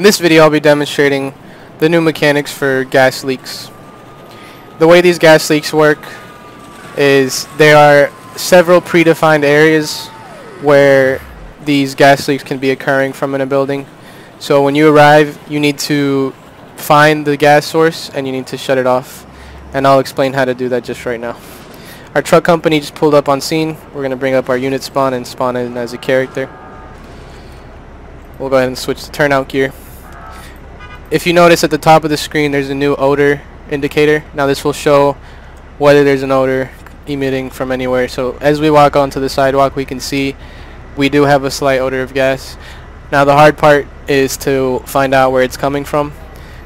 In this video I'll be demonstrating the new mechanics for gas leaks. The way these gas leaks work is there are several predefined areas where these gas leaks can be occurring from in a building. So when you arrive you need to find the gas source and you need to shut it off and I'll explain how to do that just right now. Our truck company just pulled up on scene. We're going to bring up our unit spawn and spawn in as a character. We'll go ahead and switch to turnout gear. If you notice at the top of the screen there's a new odor indicator. Now this will show whether there's an odor emitting from anywhere. So as we walk onto the sidewalk we can see we do have a slight odor of gas. Now the hard part is to find out where it's coming from.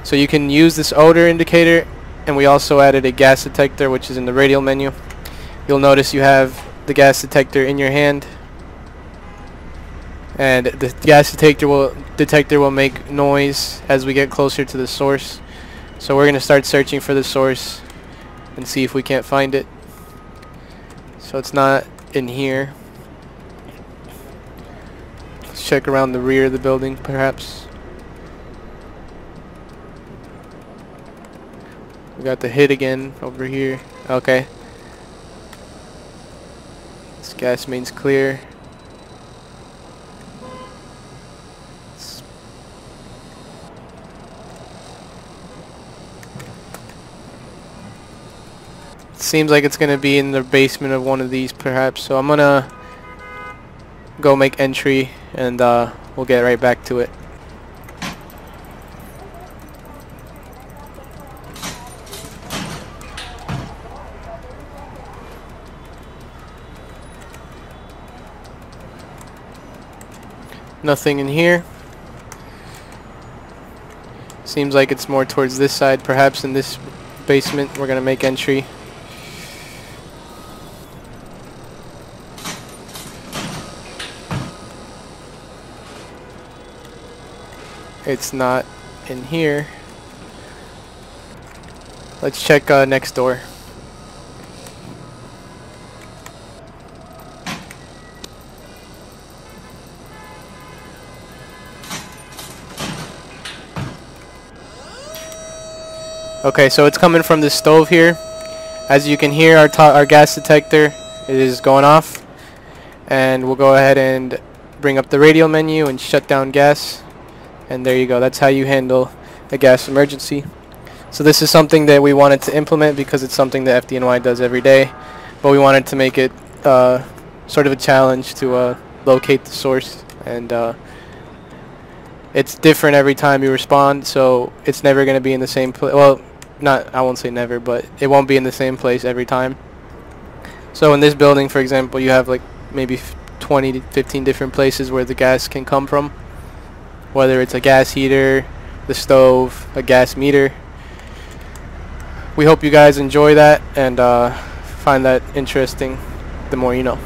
So you can use this odor indicator and we also added a gas detector which is in the radial menu. You'll notice you have the gas detector in your hand and the gas detector will detector will make noise as we get closer to the source. So we're going to start searching for the source and see if we can't find it. So it's not in here. Let's check around the rear of the building perhaps. We got the hit again over here. Okay. This gas main's clear. Seems like it's gonna be in the basement of one of these perhaps so I'm gonna go make entry and uh, we'll get right back to it. Nothing in here. Seems like it's more towards this side perhaps in this basement. We're gonna make entry it's not in here. Let's check uh, next door. Okay, so it's coming from the stove here. As you can hear, our, our gas detector is going off. And we'll go ahead and bring up the radial menu and shut down gas and there you go. That's how you handle a gas emergency. So this is something that we wanted to implement because it's something that FDNY does every day. But we wanted to make it uh, sort of a challenge to uh, locate the source. And uh, it's different every time you respond. So it's never going to be in the same place well not I won't say never but it won't be in the same place every time. So in this building for example you have like maybe 20 to 15 different places where the gas can come from whether it's a gas heater, the stove, a gas meter. We hope you guys enjoy that and uh, find that interesting the more you know.